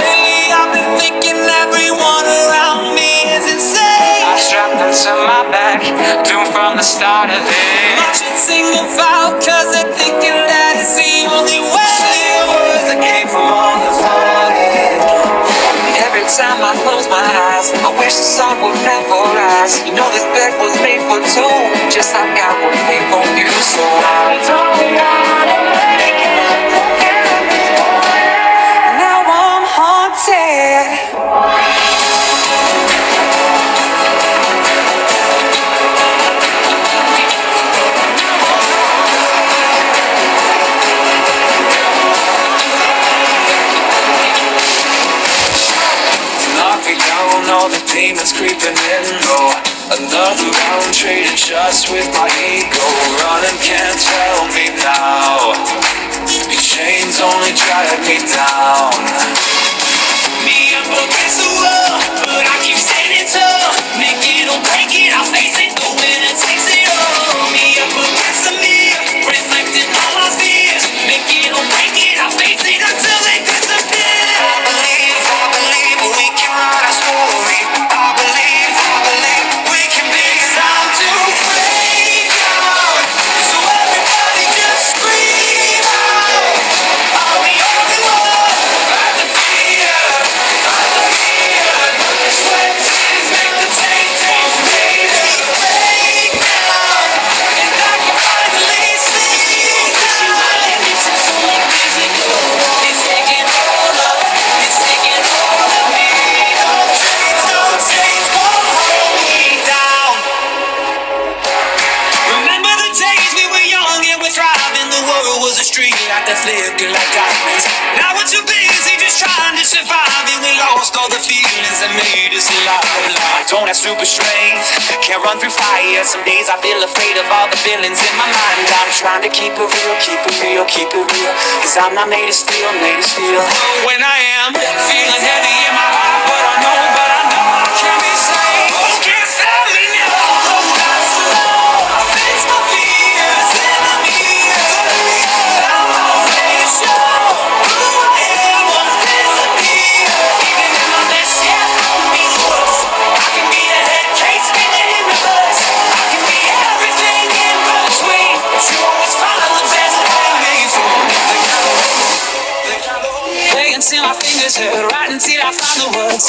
Lately I've been thinking everyone around me is insane. I strapped my back, doomed from the start of it. Marching single file cause they're thinking that it's the only way. Words that came from on the Every time I close my eyes, I wish the sun would never rise. You know this bed was made for two, just like I was made for you. So I told me demons creeping in, oh Another round trading shots with my ego. Running can't tell me now. These chains only drag me down. Me up against the wall, but I keep standing tall. Like the flicker like diamonds. Now we're too busy just trying to survive, and we lost all the feelings that made us alive. I don't have super strength, can't run through fire. Some days I feel afraid of all the feelings in my mind. I'm trying to keep it real, keep it real, keep it real. Cause I'm not made of steel, made of steel. When I am feeling until my right until I find the words.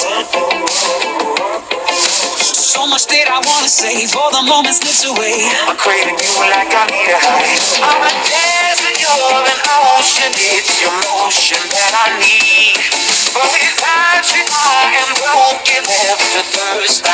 So much that I wanna say, for the moment slips away. I'm craving you like I need a high. I'm a desert, you're an ocean. It's your motion that I need. But without you, I am broken, to thirst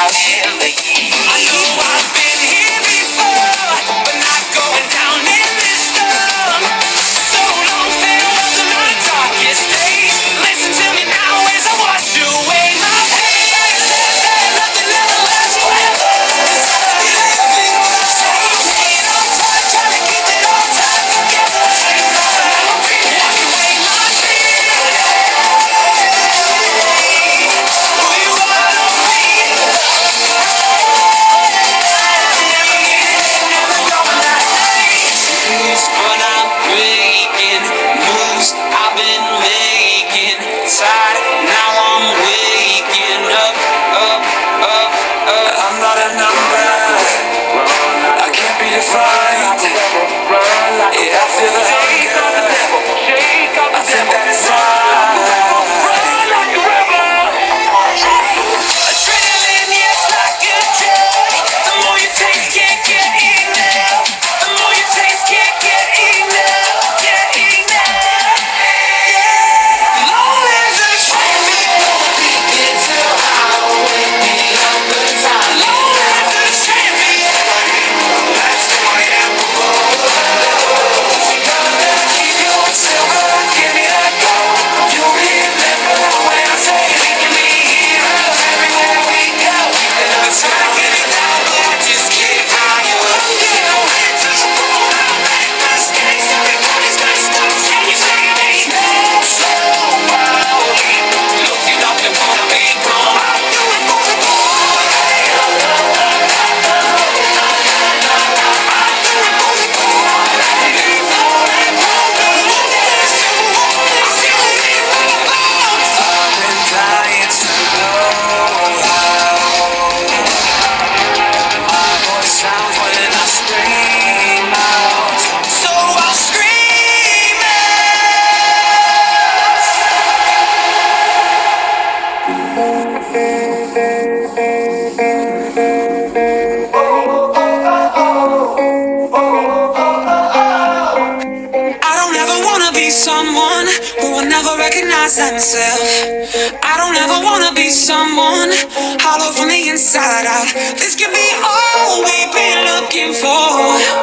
i don't ever wanna be someone who will never recognize themselves. I don't ever wanna be someone hollow from the inside out. This could be all we've been looking for.